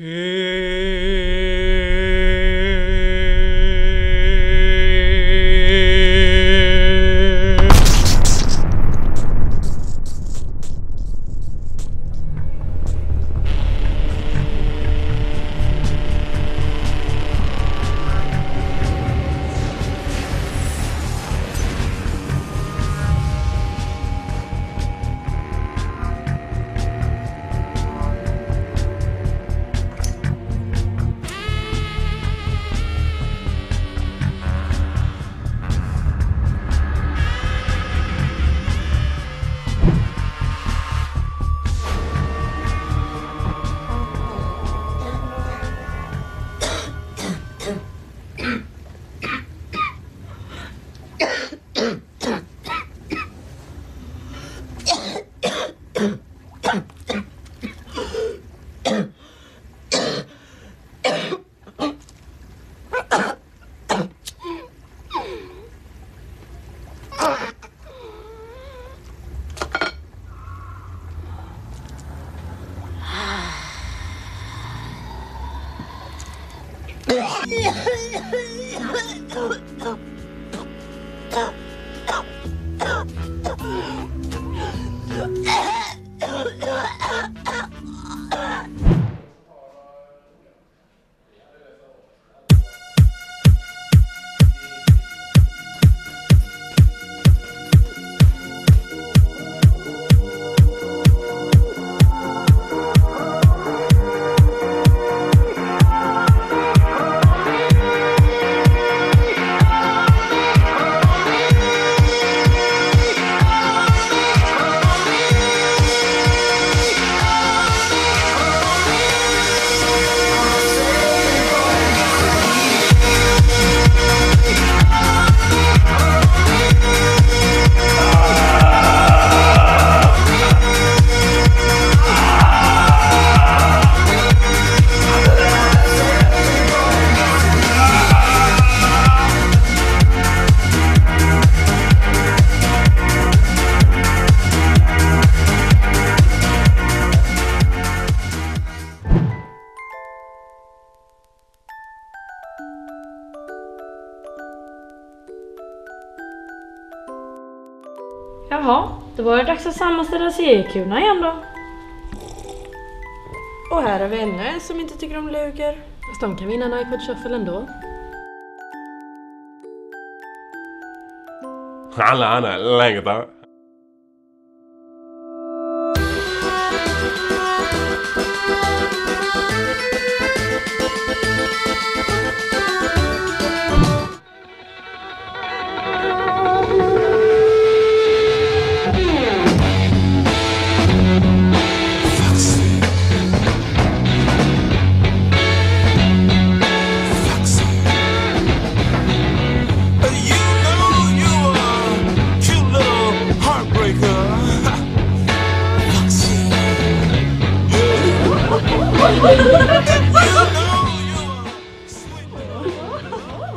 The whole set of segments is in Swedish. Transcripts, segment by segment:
Two. Yeah. Jaha, då var det dags att sammanställa seriekulorna igen då. Och här har vi ännu en som inte tycker om luger. Fast de kan vinna en iPod Shuffle ändå. Alla andra längtar. You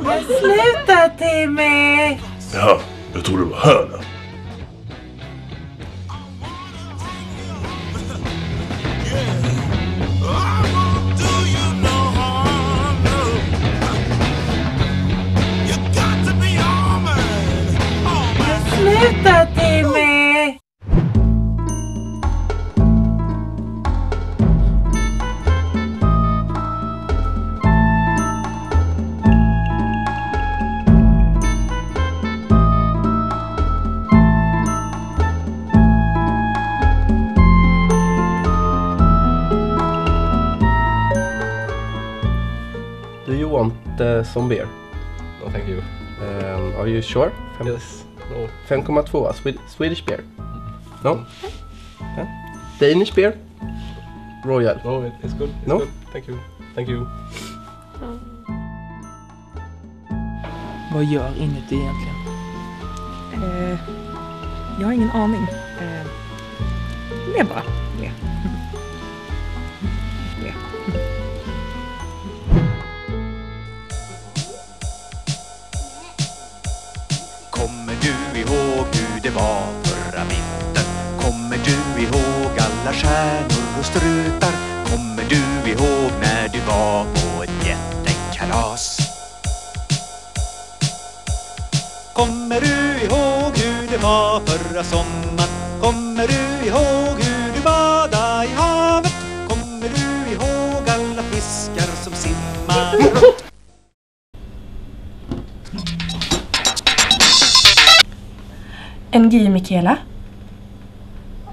Men sluta Timmy! Ja, jag tror det var hönan. Do you want uh, some beer? No, thank you. Um, are you sure? Fem- Yes. No. 5,2 Swed- Swedish beer? No? Yeah. Danish beer? Royal? No, it, it's good. It's No? good. Thank you. Thank you. Vad gör inuti egentligen? Eh, jag har ingen aning. Eh, le bara. Le. Och strutar? Kommer du ihåg när du var på ett jättekalas? Kommer du ihåg hur det var förra sommaren? Kommer du ihåg hur du badade i havet? Kommer du ihåg alla fiskar som simmar runt? NG Mikaela?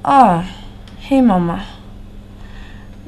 Ah, hej mamma.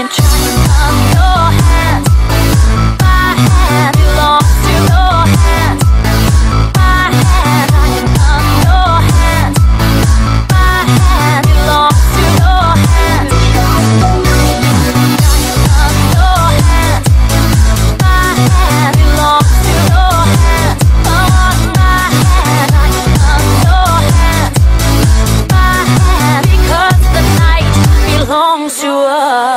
am trying. Your hands My to your hands My I am your hands My to your hands I My hands I your hands My because the night belongs to us.